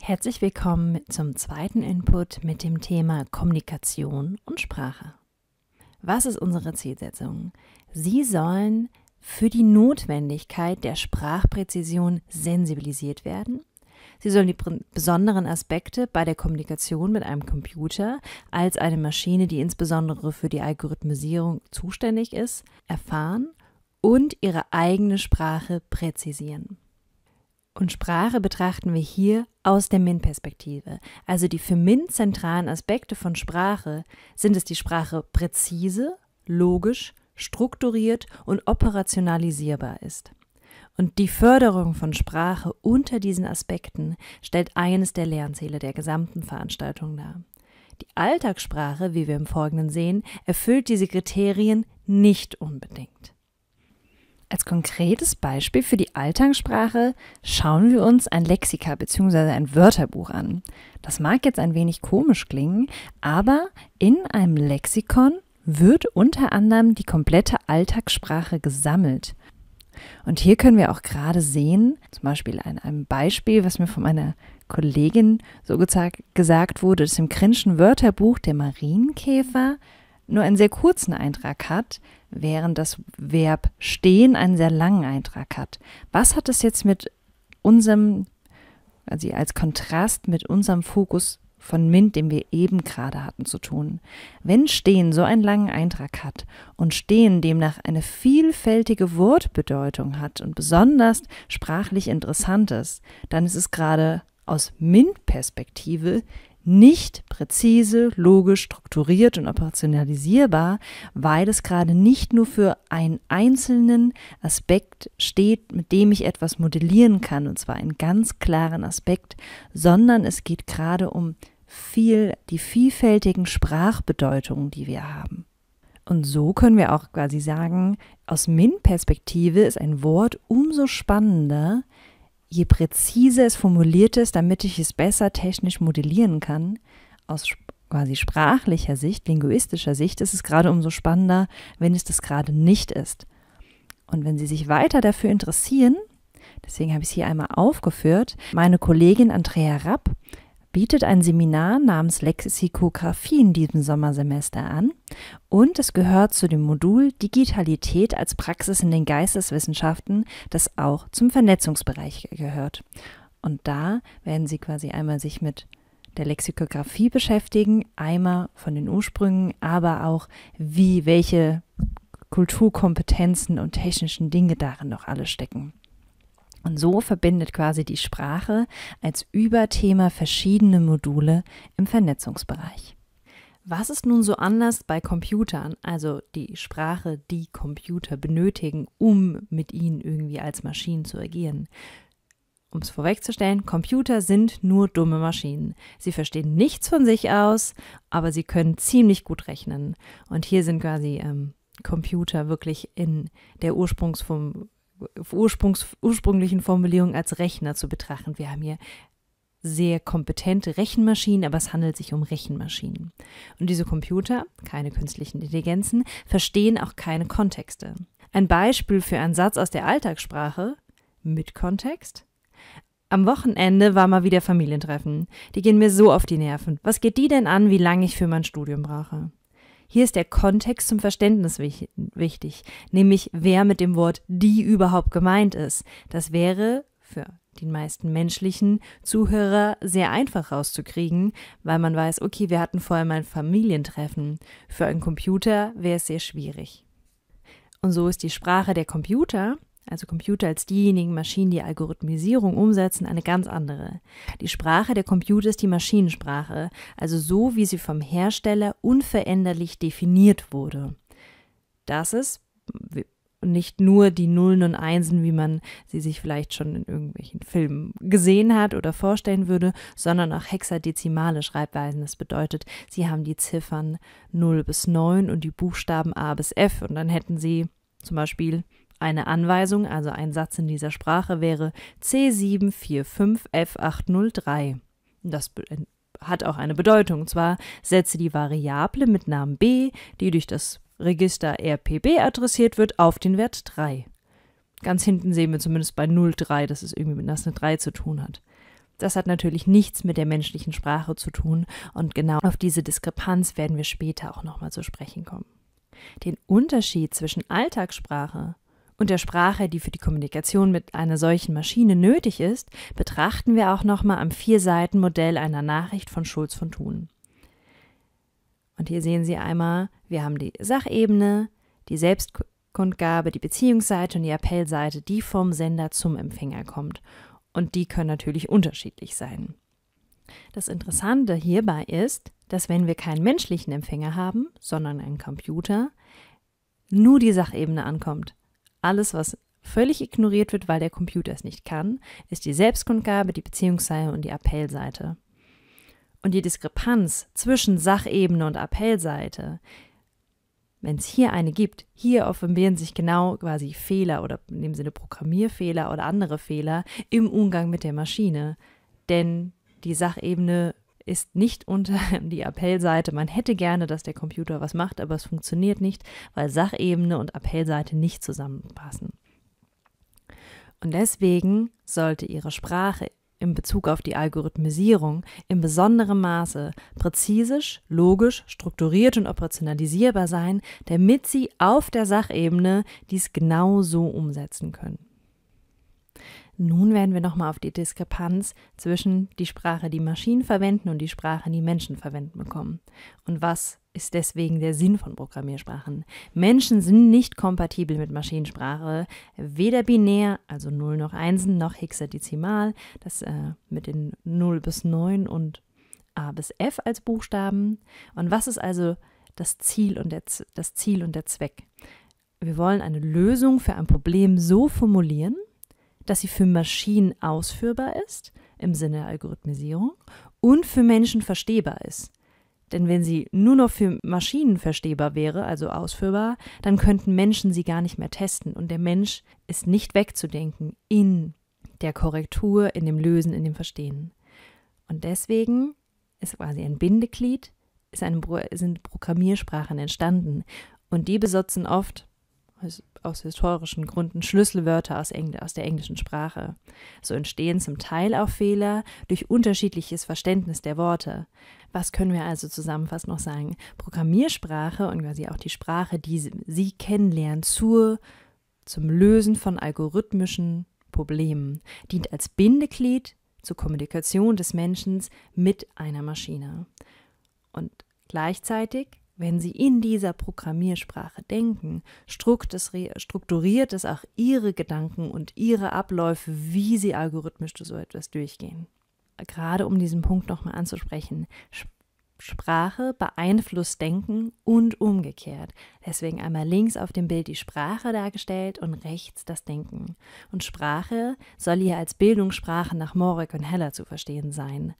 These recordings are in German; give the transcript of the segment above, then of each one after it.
Herzlich willkommen zum zweiten Input mit dem Thema Kommunikation und Sprache. Was ist unsere Zielsetzung? Sie sollen für die Notwendigkeit der Sprachpräzision sensibilisiert werden. Sie sollen die besonderen Aspekte bei der Kommunikation mit einem Computer als eine Maschine, die insbesondere für die Algorithmisierung zuständig ist, erfahren und ihre eigene Sprache präzisieren. Und Sprache betrachten wir hier aus der MINT-Perspektive. Also die für MINT zentralen Aspekte von Sprache sind es die Sprache präzise, logisch, strukturiert und operationalisierbar ist. Und die Förderung von Sprache unter diesen Aspekten stellt eines der Lernziele der gesamten Veranstaltung dar. Die Alltagssprache, wie wir im Folgenden sehen, erfüllt diese Kriterien nicht unbedingt. Als konkretes Beispiel für die Alltagssprache schauen wir uns ein Lexika bzw. ein Wörterbuch an. Das mag jetzt ein wenig komisch klingen, aber in einem Lexikon wird unter anderem die komplette Alltagssprache gesammelt. Und hier können wir auch gerade sehen, zum Beispiel an einem Beispiel, was mir von meiner Kollegin so gesagt wurde, dass im Grinschen Wörterbuch der Marienkäfer nur einen sehr kurzen Eintrag hat, während das Verb stehen einen sehr langen Eintrag hat. Was hat es jetzt mit unserem, also als Kontrast mit unserem Fokus von MINT, den wir eben gerade hatten, zu tun. Wenn Stehen so einen langen Eintrag hat und Stehen demnach eine vielfältige Wortbedeutung hat und besonders sprachlich interessant ist, dann ist es gerade aus MINT-Perspektive nicht präzise, logisch, strukturiert und operationalisierbar, weil es gerade nicht nur für einen einzelnen Aspekt steht, mit dem ich etwas modellieren kann, und zwar einen ganz klaren Aspekt, sondern es geht gerade um viel, die vielfältigen Sprachbedeutungen, die wir haben. Und so können wir auch quasi sagen, aus MINT-Perspektive ist ein Wort umso spannender, je präziser es formuliert ist, damit ich es besser technisch modellieren kann, aus quasi sprachlicher Sicht, linguistischer Sicht, ist es gerade umso spannender, wenn es das gerade nicht ist. Und wenn Sie sich weiter dafür interessieren, deswegen habe ich es hier einmal aufgeführt, meine Kollegin Andrea Rapp bietet ein Seminar namens Lexikographie in diesem Sommersemester an und es gehört zu dem Modul Digitalität als Praxis in den Geisteswissenschaften, das auch zum Vernetzungsbereich gehört. Und da werden Sie quasi einmal sich mit der Lexikographie beschäftigen, einmal von den Ursprüngen, aber auch wie, welche Kulturkompetenzen und technischen Dinge darin noch alle stecken. Und so verbindet quasi die Sprache als Überthema verschiedene Module im Vernetzungsbereich. Was ist nun so anders bei Computern, also die Sprache, die Computer benötigen, um mit ihnen irgendwie als Maschinen zu agieren? Um es vorwegzustellen, Computer sind nur dumme Maschinen. Sie verstehen nichts von sich aus, aber sie können ziemlich gut rechnen. Und hier sind quasi ähm, Computer wirklich in der Ursprungsform Ursprungs, ursprünglichen Formulierung als Rechner zu betrachten. Wir haben hier sehr kompetente Rechenmaschinen, aber es handelt sich um Rechenmaschinen. Und diese Computer, keine künstlichen Intelligenzen, verstehen auch keine Kontexte. Ein Beispiel für einen Satz aus der Alltagssprache mit Kontext. Am Wochenende war mal wieder Familientreffen. Die gehen mir so auf die Nerven. Was geht die denn an, wie lange ich für mein Studium brauche? Hier ist der Kontext zum Verständnis wichtig, nämlich wer mit dem Wort die überhaupt gemeint ist. Das wäre für die meisten menschlichen Zuhörer sehr einfach rauszukriegen, weil man weiß, okay, wir hatten vorher mal ein Familientreffen. Für einen Computer wäre es sehr schwierig. Und so ist die Sprache der Computer also Computer als diejenigen Maschinen, die Algorithmisierung umsetzen, eine ganz andere. Die Sprache der Computer ist die Maschinensprache, also so, wie sie vom Hersteller unveränderlich definiert wurde. Das ist nicht nur die Nullen und Einsen, wie man sie sich vielleicht schon in irgendwelchen Filmen gesehen hat oder vorstellen würde, sondern auch hexadezimale Schreibweisen. Das bedeutet, sie haben die Ziffern 0 bis 9 und die Buchstaben A bis F und dann hätten sie zum Beispiel eine Anweisung, also ein Satz in dieser Sprache wäre C745F803. Das hat auch eine Bedeutung. Und zwar setze die Variable mit Namen b, die durch das Register RPB adressiert wird, auf den Wert 3. Ganz hinten sehen wir zumindest bei 03, dass es irgendwie mit einer 3 zu tun hat. Das hat natürlich nichts mit der menschlichen Sprache zu tun und genau auf diese Diskrepanz werden wir später auch nochmal zu sprechen kommen. Den Unterschied zwischen Alltagssprache und der Sprache, die für die Kommunikation mit einer solchen Maschine nötig ist, betrachten wir auch nochmal am Vier-Seiten-Modell einer Nachricht von Schulz von Thun. Und hier sehen Sie einmal, wir haben die Sachebene, die Selbstkundgabe, die Beziehungsseite und die Appellseite, die vom Sender zum Empfänger kommt. Und die können natürlich unterschiedlich sein. Das Interessante hierbei ist, dass wenn wir keinen menschlichen Empfänger haben, sondern einen Computer, nur die Sachebene ankommt. Alles, was völlig ignoriert wird, weil der Computer es nicht kann, ist die Selbstkundgabe, die Beziehungsseite und die Appellseite. Und die Diskrepanz zwischen Sachebene und Appellseite, wenn es hier eine gibt, hier offenbaren sich genau quasi Fehler oder in dem Sinne Programmierfehler oder andere Fehler im Umgang mit der Maschine. Denn die Sachebene ist nicht unter die Appellseite. Man hätte gerne, dass der Computer was macht, aber es funktioniert nicht, weil Sachebene und Appellseite nicht zusammenpassen. Und deswegen sollte Ihre Sprache in Bezug auf die Algorithmisierung in besonderem Maße präzisisch, logisch, strukturiert und operationalisierbar sein, damit Sie auf der Sachebene dies genau so umsetzen können. Nun werden wir nochmal auf die Diskrepanz zwischen die Sprache, die Maschinen verwenden und die Sprache, die Menschen verwenden bekommen. Und was ist deswegen der Sinn von Programmiersprachen? Menschen sind nicht kompatibel mit Maschinensprache, weder binär, also 0 noch 1, noch hexadezimal, das äh, mit den 0 bis 9 und A bis F als Buchstaben. Und was ist also das Ziel und der, das Ziel und der Zweck? Wir wollen eine Lösung für ein Problem so formulieren, dass sie für Maschinen ausführbar ist, im Sinne der Algorithmisierung, und für Menschen verstehbar ist. Denn wenn sie nur noch für Maschinen verstehbar wäre, also ausführbar, dann könnten Menschen sie gar nicht mehr testen. Und der Mensch ist nicht wegzudenken in der Korrektur, in dem Lösen, in dem Verstehen. Und deswegen ist quasi ein Bindeglied, ist eine, sind Programmiersprachen entstanden. Und die besitzen oft aus historischen Gründen Schlüsselwörter aus, Engl aus der englischen Sprache. So entstehen zum Teil auch Fehler durch unterschiedliches Verständnis der Worte. Was können wir also zusammenfassend noch sagen? Programmiersprache und quasi auch die Sprache, die Sie kennenlernen zur, zum Lösen von algorithmischen Problemen, dient als Bindeglied zur Kommunikation des Menschen mit einer Maschine. Und gleichzeitig wenn Sie in dieser Programmiersprache denken, strukturiert es auch Ihre Gedanken und Ihre Abläufe, wie Sie algorithmisch so etwas durchgehen. Gerade um diesen Punkt nochmal anzusprechen, Sprache beeinflusst Denken und umgekehrt. Deswegen einmal links auf dem Bild die Sprache dargestellt und rechts das Denken. Und Sprache soll hier als Bildungssprache nach Morek und Heller zu verstehen sein.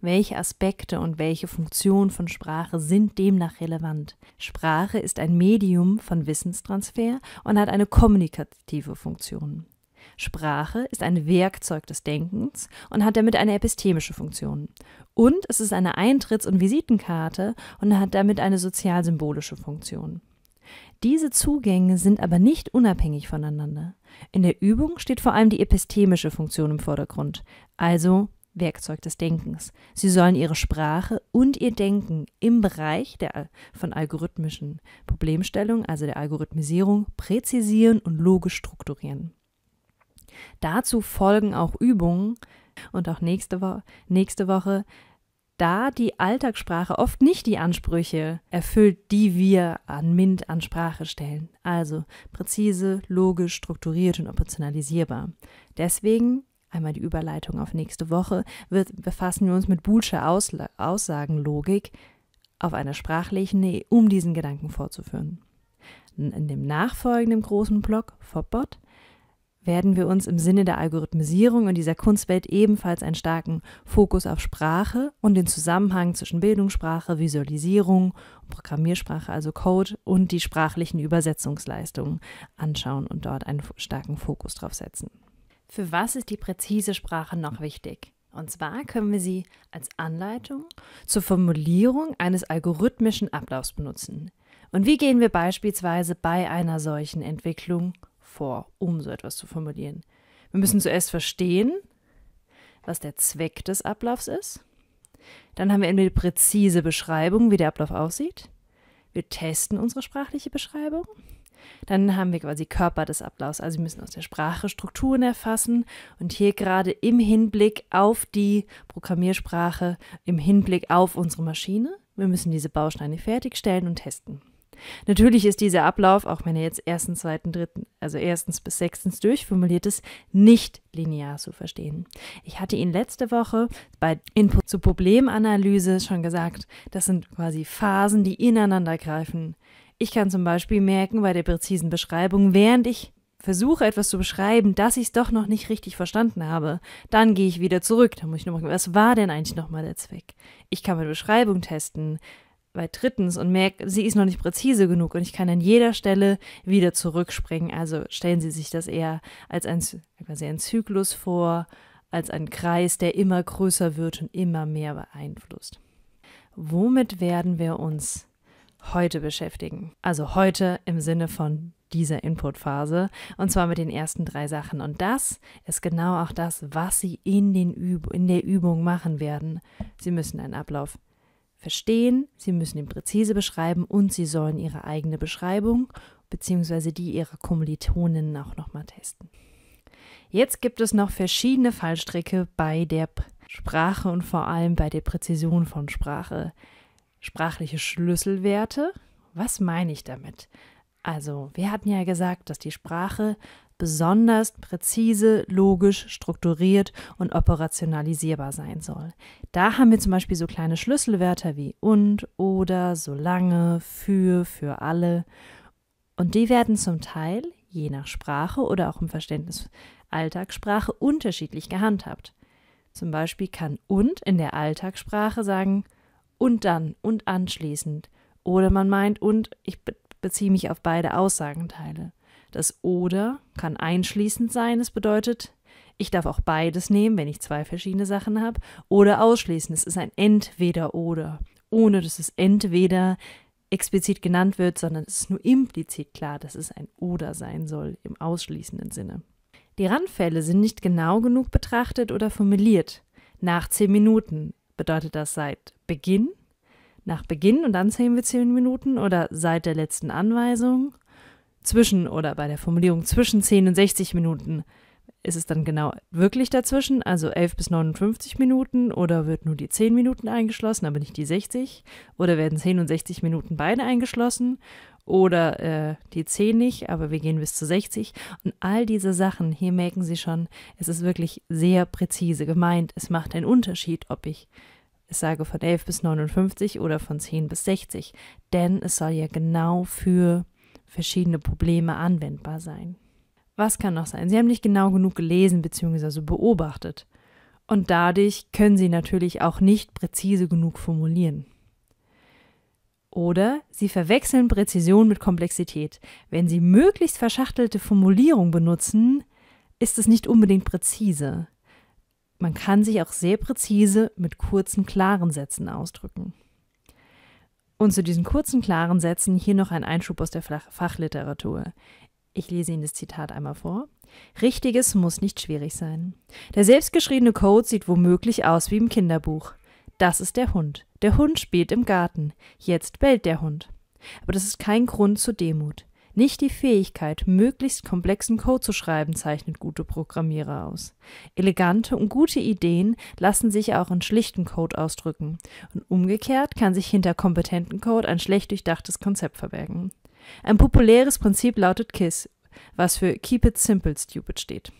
Welche Aspekte und welche Funktionen von Sprache sind demnach relevant? Sprache ist ein Medium von Wissenstransfer und hat eine kommunikative Funktion. Sprache ist ein Werkzeug des Denkens und hat damit eine epistemische Funktion. Und es ist eine Eintritts- und Visitenkarte und hat damit eine sozialsymbolische Funktion. Diese Zugänge sind aber nicht unabhängig voneinander. In der Übung steht vor allem die epistemische Funktion im Vordergrund, also Werkzeug des Denkens. Sie sollen ihre Sprache und ihr Denken im Bereich der, von algorithmischen Problemstellungen, also der Algorithmisierung, präzisieren und logisch strukturieren. Dazu folgen auch Übungen und auch nächste, Wo nächste Woche, da die Alltagssprache oft nicht die Ansprüche erfüllt, die wir an MINT an Sprache stellen. Also präzise, logisch, strukturiert und operationalisierbar. Deswegen einmal die Überleitung auf nächste Woche, wird, befassen wir uns mit Boolsche Aussagenlogik auf einer sprachlichen Nähe, um diesen Gedanken fortzuführen. In dem nachfolgenden großen Block, FOBOT, werden wir uns im Sinne der Algorithmisierung und dieser Kunstwelt ebenfalls einen starken Fokus auf Sprache und den Zusammenhang zwischen Bildungssprache, Visualisierung, Programmiersprache, also Code und die sprachlichen Übersetzungsleistungen anschauen und dort einen starken Fokus drauf setzen. Für was ist die präzise Sprache noch wichtig? Und zwar können wir sie als Anleitung zur Formulierung eines algorithmischen Ablaufs benutzen. Und wie gehen wir beispielsweise bei einer solchen Entwicklung vor, um so etwas zu formulieren. Wir müssen zuerst verstehen, was der Zweck des Ablaufs ist. Dann haben wir eine präzise Beschreibung, wie der Ablauf aussieht. Wir testen unsere sprachliche Beschreibung. Dann haben wir quasi Körper des Ablaufs. Also wir müssen aus der Sprache Strukturen erfassen und hier gerade im Hinblick auf die Programmiersprache, im Hinblick auf unsere Maschine. Wir müssen diese Bausteine fertigstellen und testen. Natürlich ist dieser Ablauf, auch wenn er jetzt erstens, zweiten, dritten, also erstens bis sechstens durchformuliert ist, nicht linear zu verstehen. Ich hatte Ihnen letzte Woche bei Input zur Problemanalyse schon gesagt, das sind quasi Phasen, die ineinander greifen. Ich kann zum Beispiel merken bei der präzisen Beschreibung, während ich versuche etwas zu beschreiben, dass ich es doch noch nicht richtig verstanden habe, dann gehe ich wieder zurück. Dann muss ich nochmal, was war denn eigentlich nochmal der Zweck? Ich kann mit Beschreibung testen, bei drittens und merke, sie ist noch nicht präzise genug und ich kann an jeder Stelle wieder zurückspringen. Also stellen Sie sich das eher als ein, quasi ein Zyklus vor, als ein Kreis, der immer größer wird und immer mehr beeinflusst. Womit werden wir uns heute beschäftigen? Also heute im Sinne von dieser Inputphase und zwar mit den ersten drei Sachen. Und das ist genau auch das, was Sie in, den Üb in der Übung machen werden. Sie müssen einen Ablauf verstehen, sie müssen ihn präzise beschreiben und sie sollen ihre eigene Beschreibung bzw. die ihrer Kommilitoninnen auch nochmal testen. Jetzt gibt es noch verschiedene Fallstricke bei der Sprache und vor allem bei der Präzision von Sprache. Sprachliche Schlüsselwerte. Was meine ich damit? Also, wir hatten ja gesagt, dass die Sprache besonders präzise, logisch, strukturiert und operationalisierbar sein soll. Da haben wir zum Beispiel so kleine Schlüsselwörter wie und, oder, solange, für, für alle. Und die werden zum Teil, je nach Sprache oder auch im Verständnis Alltagssprache, unterschiedlich gehandhabt. Zum Beispiel kann und in der Alltagssprache sagen und dann und anschließend. Oder man meint und ich beziehe mich auf beide Aussagenteile. Das oder kann einschließend sein, es bedeutet, ich darf auch beides nehmen, wenn ich zwei verschiedene Sachen habe, oder ausschließend, es ist ein entweder oder, ohne dass es entweder explizit genannt wird, sondern es ist nur implizit klar, dass es ein oder sein soll im ausschließenden Sinne. Die Randfälle sind nicht genau genug betrachtet oder formuliert. Nach zehn Minuten bedeutet das seit Beginn, nach Beginn und dann zählen wir zehn Minuten oder seit der letzten Anweisung zwischen oder bei der Formulierung zwischen 10 und 60 Minuten ist es dann genau wirklich dazwischen, also 11 bis 59 Minuten oder wird nur die 10 Minuten eingeschlossen, aber nicht die 60 oder werden 10 und 60 Minuten beide eingeschlossen? Oder äh, die 10 nicht, aber wir gehen bis zu 60 und all diese Sachen, hier merken Sie schon, es ist wirklich sehr präzise gemeint, es macht einen Unterschied, ob ich es sage von 11 bis 59 oder von 10 bis 60, denn es soll ja genau für verschiedene Probleme anwendbar sein. Was kann noch sein? Sie haben nicht genau genug gelesen bzw. beobachtet. Und dadurch können Sie natürlich auch nicht präzise genug formulieren. Oder Sie verwechseln Präzision mit Komplexität. Wenn Sie möglichst verschachtelte Formulierung benutzen, ist es nicht unbedingt präzise. Man kann sich auch sehr präzise mit kurzen, klaren Sätzen ausdrücken. Und zu diesen kurzen, klaren Sätzen hier noch ein Einschub aus der Fachliteratur. Ich lese Ihnen das Zitat einmal vor. Richtiges muss nicht schwierig sein. Der selbstgeschriebene Code sieht womöglich aus wie im Kinderbuch. Das ist der Hund. Der Hund spielt im Garten. Jetzt bellt der Hund. Aber das ist kein Grund zur Demut. Nicht die Fähigkeit, möglichst komplexen Code zu schreiben, zeichnet gute Programmierer aus. Elegante und gute Ideen lassen sich auch in schlichten Code ausdrücken. Und umgekehrt kann sich hinter kompetenten Code ein schlecht durchdachtes Konzept verbergen. Ein populäres Prinzip lautet KISS, was für Keep It Simple Stupid steht.